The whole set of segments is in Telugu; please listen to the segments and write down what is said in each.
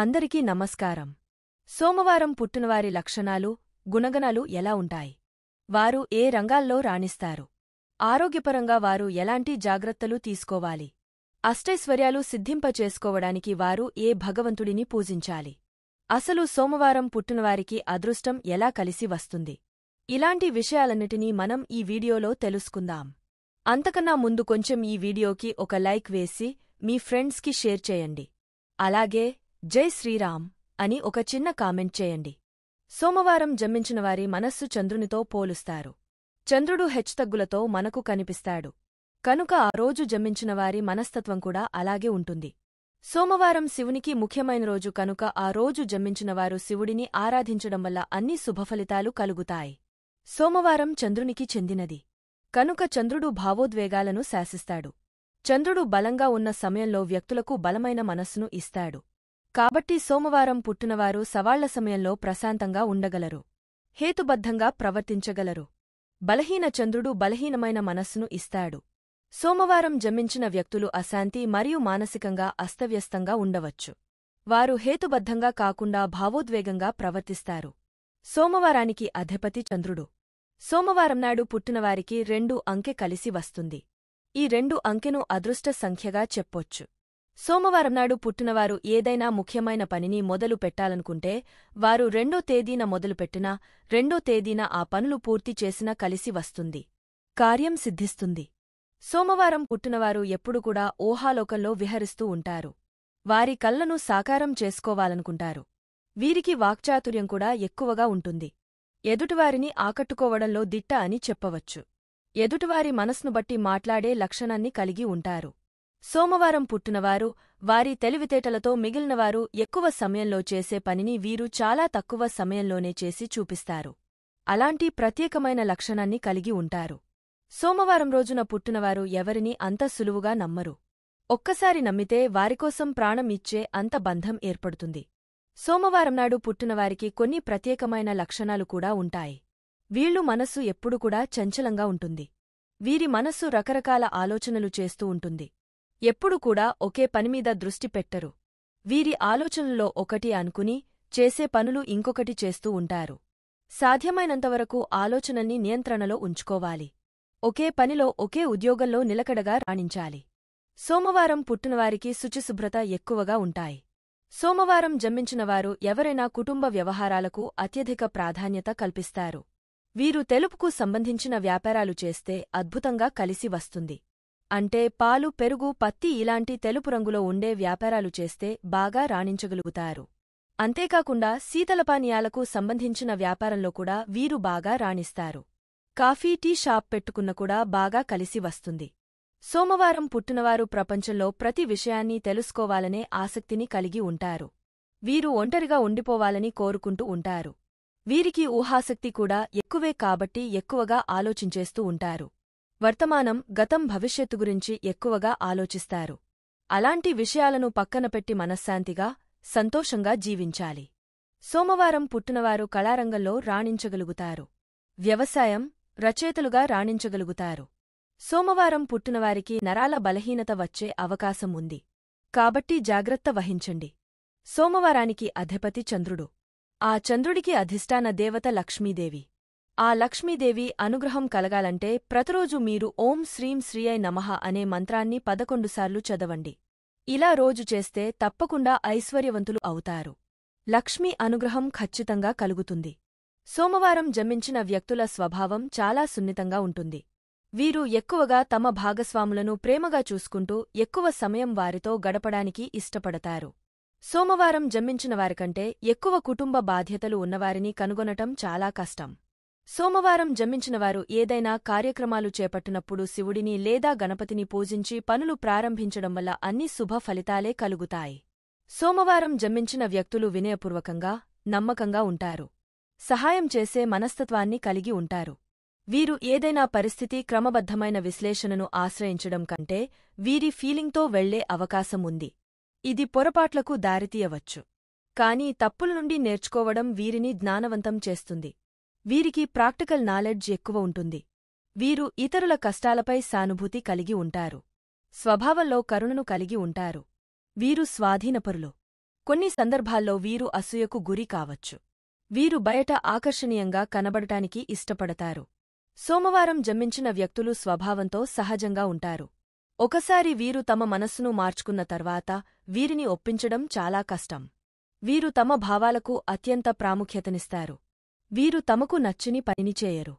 అందరికీ నమస్కారం. సోమవారం పుట్టినవారి లక్షణాలు గుణగణాలు ఎలా ఉంటాయి? వారు ఏ రంగాల్లో రాణిస్తారు? ఆరోగ్యపరంగా వారు ఎలాంటి జాగ్రత్తలు తీసుకోవాలి? అష్టైశ్వర్యాలు సిద్ధింపచేసుకోవడానికి వారు ఏ భగవంతుడిని పూజించాలి? అసలు సోమవారం పుట్టినవారికి అదృష్టం ఎలా కలిసి వస్తుంది? ఇలాంటి విషయాలన్నిటినీ మనం ఈ వీడియోలో తెలుసుకుందాం. అంతకన్నా ముందు కొంచెం ఈ వీడియోకి ఒక లైక్ వేసి మీ ఫ్రెండ్స్కి షేర్ చేయండి. అలాగే జై శ్రీరామ్ అని ఒక చిన్న కామెంట్ చేయండి. సోమవారం జన్మించినవారి మనస్సు చంద్రునితో పోలుస్తారు. చంద్రుడు హెచ్చుతగ్గులతో మనకు కనిపిస్తాడు. కనుక ఆ రోజు జన్మించినవారి మనస్తత్వం కూడా అలాగే ఉంటుంది. సోమవారం శివునికి ముఖ్యమైన రోజు కనుక ఆ రోజు జన్మించినవారు శివుడిని ఆరాధించడం వల్ల అన్ని శుభఫలితాలు కలుగుతాయి. సోమవారం చంద్రునికి చెందినది. కనుక చంద్రుడు భావోద్వేగాలను శాసిస్తాడు. చంద్రుడు బలంగా ఉన్న సమయంలో వ్యక్తులకు బలమైన మనస్సును ఇస్తాడు. కాబట్టి సోమవారం పుట్టినవారు సవాళ్ళ సమయంలో ప్రశాంతంగా ఉండగలరు. హేతుబద్ధంగా ప్రవర్తించగలరు. బలహీన చంద్రుడు బలహీనమైన మనస్సును ఇస్తాడు. సోమవారం జమించిన వ్యక్తులు అశాంతి మరియు మానసికంగా అస్తవ్యస్తంగా ఉండవచ్చు. వారు హేతుబద్ధంగా కాకుండా భావోద్వేగంగా ప్రవర్తిస్తారు. సోమవారానికి అధిపతి చంద్రుడు. సోమవారం నాడు పుట్టినవారికి రెండు అంకె కలిసి వస్తుంది. ఈ రెండు అంకెను అదృష్ట సంఖ్యగా చెప్పొచ్చు. సోమవారం నాడు పుట్టినవారు ఏదైనా ముఖ్యమైన పనిని మొదలు పెట్టాలనుకుంటే వారు రెండో తేదీన మొదలుపెట్టినా రెండో తేదీన ఆ పనులు పూర్తి చేసినా కలిసి వస్తుంది. కార్యం సిద్ధిస్తుంది. సోమవారం పుట్టినవారు ఎప్పుడు కూడా ఊహాలోకంలో విహరిస్తూ ఉంటారు. వారి కళ్ళను సాకారం చేసుకోవాలనుకుంటారు. వీరికి వాక్చాతుర్యం కూడా ఎక్కువగా ఉంటుంది. ఎదుటివారిని ఆకట్టుకోవడంలో దిట్ట అని చెప్పవచ్చు. ఎదుటివారి మనస్ను బట్టి మాట్లాడే లక్షణాన్ని కలిగి ఉంటారు. సోమవారం పుట్టినవారు వారి తెలివితేటలతో మిగిలినవారు ఎక్కువ సమయంలో చేసే పనిని వీరు చాలా తక్కువ సమయంలోనే చేసి చూపిస్తారు. అలాంటి ప్రత్యేకమైన లక్షణాన్ని కలిగి ఉంటారు. సోమవారం రోజున పుట్టినవారు ఎవరినీ అంత సులువుగా నమ్మరు. ఒక్కసారి నమ్మితే వారికోసం ప్రాణం ఇచ్చే అంత బంధం ఏర్పడుతుంది. సోమవారం నాడు పుట్టినవారికి కొన్ని ప్రత్యేకమైన లక్షణాలు కూడా ఉంటాయి. వీళ్ళు మనస్సు ఎప్పుడు కూడా చంచలంగా ఉంటుంది. వీరి మనస్సు రకరకాల ఆలోచనలు చేస్తూ ఉంటుంది. ఎప్పుడు కూడా ఒకే పనిమీద దృష్టి పెట్టరు. వీరి ఆలోచనల్లో ఒకటి అనుకుని చేసే పనులు ఇంకొకటి చేస్తూ ఉంటారు. సాధ్యమైనంతవరకు ఆలోచనల్ని నియంత్రణలో ఉంచుకోవాలి. ఒకే పనిలో ఒకే ఉద్యోగంలో నిలకడగా రాణించాలి. సోమవారం పుట్టినవారికి శుచిశుభ్రత ఎక్కువగా ఉంటాయి. సోమవారం జన్మించినవారు ఎవరైనా కుటుంబ వ్యవహారాలకు అత్యధిక ప్రాధాన్యత కల్పిస్తారు. వీరు తెలుపుకు సంబంధించిన వ్యాపారాలు చేస్తే అద్భుతంగా కలిసి వస్తుంది. అంటే పాలు పెరుగు పత్తి ఇలాంటి తెలుపు రంగులో ఉండే వ్యాపారాలు చేస్తే బాగా రాణించగలుగుతారు. అంతేకాకుండా శీతలపానీయాలకు సంబంధించిన వ్యాపారంలో కూడా వీరు బాగా రాణిస్తారు. కాఫీ టీ షాప్ పెట్టుకున్న కూడా బాగా కలిసి వస్తుంది. సోమవారం పుట్టినవారు ప్రపంచంలో ప్రతి విషయాన్ని తెలుసుకోవాలనే ఆసక్తిని కలిగి ఉంటారు. వీరు ఒంటరిగా ఉండిపోవాలని కోరుకుంటూ ఉంటారు. వీరికి ఊహాశక్తి కూడా ఎక్కువే కాబట్టి ఎక్కువగా ఆలోచించేస్తూ ఉంటారు. వర్తమానం గతం భవిష్యత్తు గురించి ఎక్కువగా ఆలోచిస్తారు. అలాంటి విషయాలను పక్కనపెట్టి మనశ్శాంతిగా సంతోషంగా జీవించాలి. సోమవారం పుట్టినవారు కళారంగంలో రాణించగలుగుతారు. వ్యవసాయం రచయితలుగా రాణించగలుగుతారు. సోమవారం పుట్టినవారికి నరాల బలహీనత వచ్చే అవకాశం ఉంది. కాబట్టి జాగ్రత్త వహించండి. సోమవారానికి అధిపతి చంద్రుడు. ఆ చంద్రుడికి అధిష్టాన దేవత లక్ష్మీదేవి. ఆ లక్ష్మీదేవి అనుగ్రహం కలగాలంటే ప్రతిరోజు మీరు ఓం శ్రీం శ్రీయై నమః అనే మంత్రాన్ని పదకొండుసార్లు చదవండి. ఇలా రోజు చేస్తే తప్పకుండా ఐశ్వర్యవంతులు అవుతారు. లక్ష్మీ అనుగ్రహం ఖచ్చితంగా కలుగుతుంది. సోమవారం జన్మించిన వ్యక్తుల స్వభావం చాలా సున్నితంగా ఉంటుంది. వీరు ఎక్కువగా తమ భాగస్వాములను ప్రేమగా చూసుకుంటూ ఎక్కువ సమయం వారితో గడపడానికి ఇష్టపడతారు. సోమవారం జన్మించిన వారికంటే ఎక్కువ కుటుంబ బాధ్యతలు ఉన్నవారిని కనుగొనటం చాలా కష్టం. సోమవారం జమించినవారు ఏదైనా కార్యక్రమాలు చేపట్టినప్పుడు శివుడిని లేదా గణపతిని పూజించి పనులు ప్రారంభించడం వల్ల అన్ని శుభ ఫలితాలే కలుగుతాయి. సోమవారం జమించిన వ్యక్తులు వినయపూర్వకంగా నమ్మకంగా ఉంటారు. సహాయం చేసే మనస్తత్వాన్ని కలిగి ఉంటారు. వీరు ఏదైనా పరిస్థితి క్రమబద్ధమైన విశ్లేషణను ఆశ్రయించడం కంటే వీరి ఫీలింగ్తో వెళ్ళే అవకాశం ఉంది. ఇది పొరపాట్లకు దారితీయవచ్చు. కాని తప్పుల నుండి నేర్చుకోవడం వీరిని జ్ఞానవంతం చేస్తుంది. వీరికి ప్రాక్టికల్ నాలెడ్జ్ ఎక్కువ ఉంటుంది. వీరు ఇతరుల కష్టాలపై సానుభూతి కలిగి ఉంటారు. స్వభావంలో కరుణను కలిగి ఉంటారు. వీరు స్వాధీనపరులు. కొన్ని సందర్భాల్లో వీరు అసూయకు గురి కావచ్చు. వీరు బయట ఆకర్షణీయంగా కనబడటానికి ఇష్టపడతారు. సోమవారం జన్మించిన వ్యక్తులు స్వభావంతో సహజంగా ఉంటారు. ఒకసారి వీరు తమ మనస్సును మార్చుకున్న తర్వాత వీరిని ఒప్పించడం చాలా కష్టం. వీరు తమ భావాలకు అత్యంత ప్రాముఖ్యతనిస్తారు. వీరు తమకు నచ్చిని పనినిచేయరు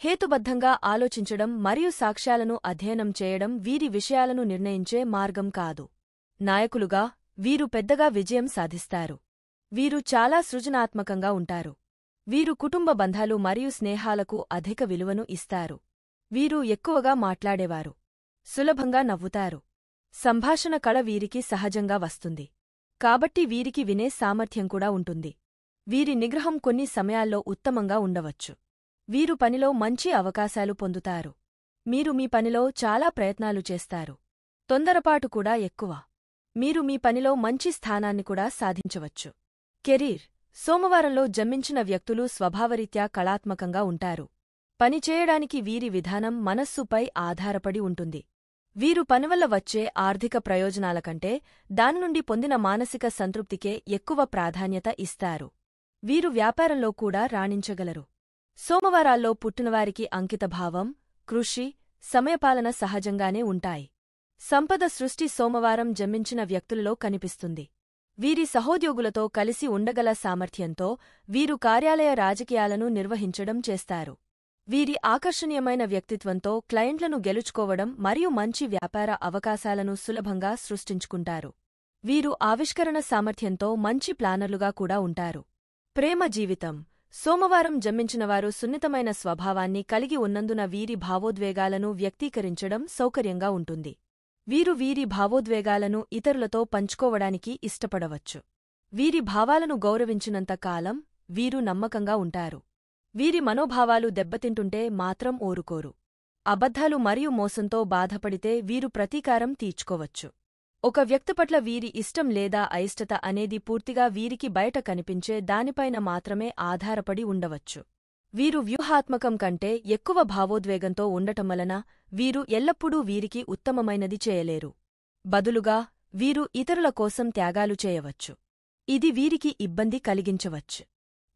హేతుబద్ధంగా ఆలోచించడం మరియు సాక్ష్యాలను అధ్యయనం చేయడం వీరి విషయాలను నిర్ణయించే మార్గం కాదు. నాయకులుగా వీరు పెద్దగా విజయం సాధిస్తారు. వీరు చాలా సృజనాత్మకంగా ఉంటారు. వీరు కుటుంబ బంధాలు మరియు స్నేహాలకు అధిక విలువను ఇస్తారు. వీరు ఎక్కువగా మాట్లాడేవారు. సులభంగా నవ్వుతారు. సంభాషణ కళ వీరికి సహజంగా వస్తుంది. కాబట్టి వీరికి వినే సామర్థ్యం కూడా ఉంటుంది. వీరి నిగ్రహం కొన్ని సమయాల్లో ఉత్తమంగా ఉండవచ్చు. వీరు పనిలో మంచి అవకాశాలు పొందుతారు. మీరు మీ పనిలో చాలా ప్రయత్నాలు చేస్తారు. తొందరపాటు కూడా ఎక్కువ. మీరు మీ పనిలో మంచి స్థానాన్ని కూడా సాధించవచ్చు. కెరీర్. సోమవారంలో జన్మించిన వ్యక్తులు స్వభావరీత్యా కళాత్మకంగా ఉంటారు. పనిచేయడానికి వీరి విధానం మనస్సుపై ఆధారపడి ఉంటుంది. వీరు పనివల్ల వచ్చే ఆర్థిక ప్రయోజనాల కంటే దాని నుండి పొందిన మానసిక సంతృప్తికే ఎక్కువ ప్రాధాన్యత ఇస్తారు. వీరు వ్యాపారంలో కూడా రాణించగలరు. సోమవారాల్లో పుట్టినవారికి అంకితభావం కృషి సమయపాలన సహజంగానే ఉంటాయి. సంపద సృష్టి సోమవారం జన్మించిన వ్యక్తులలో కనిపిస్తుంది. వీరి సహోద్యోగులతో కలిసి ఉండగల సామర్థ్యంతో వీరు కార్యాలయ రాజకీయాలను నిర్వహించడం చేస్తారు. వీరి ఆకర్షణీయమైన వ్యక్తిత్వంతో క్లయింట్లను గెలుచుకోవడం మరియు మంచి వ్యాపార అవకాశాలను సులభంగా సృష్టించుకుంటారు. వీరు ఆవిష్కరణ సామర్థ్యంతో మంచి ప్లానర్లుగా కూడా ఉంటారు. ప్రేమ జీవితం. సోమవారం జన్మించినవారు సున్నితమైన స్వభావాన్ని కలిగి ఉన్నందున వీరి భావోద్వేగాలను వ్యక్తీకరించడం సౌకర్యంగా ఉంటుంది. వీరు వీరి భావోద్వేగాలను ఇతరులతో పంచుకోవడానికి ఇష్టపడవచ్చు. వీరి భావాలను గౌరవించినంత కాలం వీరు నమ్మకంగా ఉంటారు. వీరి మనోభావాలు దెబ్బతింటుంటే మాత్రం ఓరుకోరు అబద్ధాలు మరియు మోసంతో బాధపడితే వీరు ప్రతీకారం తీర్చుకోవచ్చు. ఒక వ్యక్తి పట్ల వీరి ఇష్టం లేదా అయిష్టత అనేది పూర్తిగా వీరికి బయట కనిపించే దానిపైన మాత్రమే ఆధారపడి ఉండవచ్చు. వీరు వ్యూహాత్మకం కంటే ఎక్కువ భావోద్వేగంతో ఉండటం వలన వీరు ఎల్లప్పుడూ వీరికి ఉత్తమమైనది చేయలేరు. బదులుగా వీరు ఇతరుల కోసం త్యాగాలు చేయవచ్చు. ఇది వీరికి ఇబ్బంది కలిగించవచ్చు.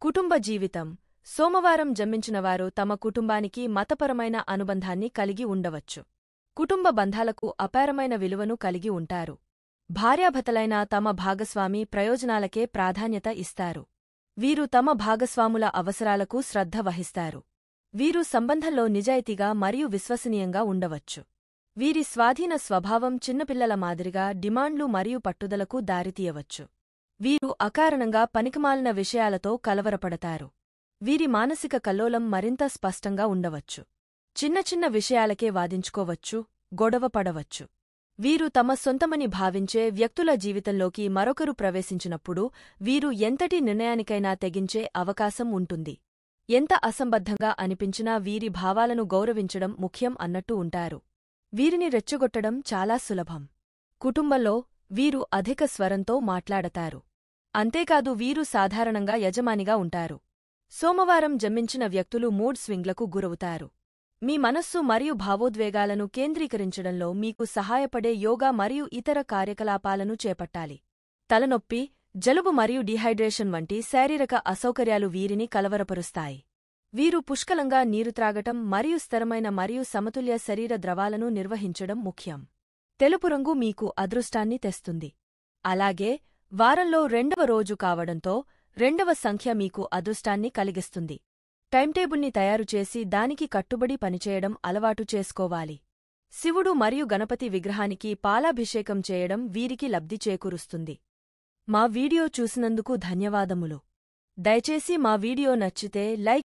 కుటుంబ జీవితం సోమవారం జన్మించినవారు తమ కుటుంబానికి మతపరమైన అనుబంధాన్ని కలిగి ఉండవచ్చు. కుటుంబ బంధాలకు అపారమైన విలువను కలిగి ఉంటారు. భార్యాభతలైన తమ భాగస్వామి ప్రయోజనాలకే ప్రాధాన్యత ఇస్తారు. వీరు తమ భాగస్వాముల అవసరాలకు శ్రద్ధ వహిస్తారు. వీరు సంబంధంలో నిజాయితీగా మరియు విశ్వసనీయంగా ఉండవచ్చు. వీరి స్వాధీన స్వభావం చిన్నపిల్లల మాదిరిగా డిమాండ్లు మరియు పట్టుదలకు దారితీయవచ్చు. వీరు అకారణంగా పనికిమాలిన విషయాలతో కలవరపడతారు. వీరి మానసిక కల్లోలం మరింత స్పష్టంగా ఉండవచ్చు. చిన్న చిన్న విషయాలకే వాదించుకోవచ్చు గొడవ పడవచ్చు. వీరు తమ సొంతమని భావించే వ్యక్తుల జీవితంలోకి మరొకరు ప్రవేశించినప్పుడు వీరు ఎంతటి నిర్ణయానికైనా తెగించే అవకాశం ఉంటుంది. ఎంత అసంబద్ధంగా అనిపించినా వీరి భావాలను గౌరవించడం ముఖ్యం అన్నట్టు ఉంటారు. వీరిని రెచ్చగొట్టడం చాలా సులభం. కుటుంబంలో వీరు అధిక స్వరంతో మాట్లాడతారు. అంతేకాదు వీరు సాధారణంగా యజమానిగా ఉంటారు. సోమవారం జన్మించిన వ్యక్తులు మూడ్ స్వింగ్లకు గురవుతారు. మీ మనస్సు మరియు భావోద్వేగాలను కేంద్రీకరించడంలో మీకు సహాయపడే యోగా మరియు ఇతర కార్యకలాపాలను చేపట్టాలి. తలనొప్పి జలుబు మరియు డీహైడ్రేషన్ వంటి శారీరక అసౌకర్యాలు వీరిని కలవరపరుస్తాయి. వీరు పుష్కలంగా నీరు త్రాగటం మరియు స్థిరమైన మరియు సమతుల్య శరీర ద్రవాలను నిర్వహించడం ముఖ్యం. తెలుపు రంగు మీకు అదృష్టాన్ని తెస్తుంది. అలాగే వారంలో రెండవ రోజు కావడంతో రెండవ సంఖ్య మీకు అదృష్టాన్ని కలిగిస్తుంది. టైంటేబుల్ని తయారుచేసి దానికి కట్టుబడి పనిచేయడం అలవాటు చేసుకోవాలి. శివుడు మరియు గణపతి విగ్రహానికి పాలాభిషేకం చేయడం వీరికి లబ్ధి చేకూరుస్తుంది. మా వీడియో చూసినందుకు ధన్యవాదములు. దయచేసి మా వీడియో నచ్చితే లైక్